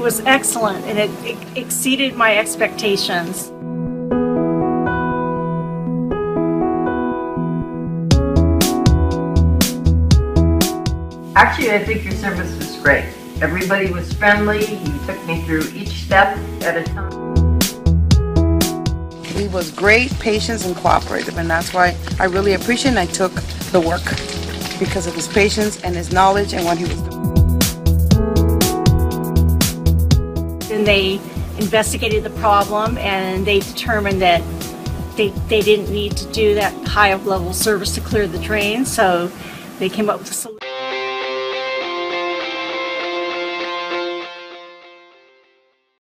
was excellent and it, it exceeded my expectations. Actually, I think your service was great. Everybody was friendly. You took me through each step at a time. He was great, patient, and cooperative, and that's why I really appreciate and I took the work because of his patience and his knowledge and what he was doing. And they investigated the problem and they determined that they, they didn't need to do that high level service to clear the drain, so they came up with a solution.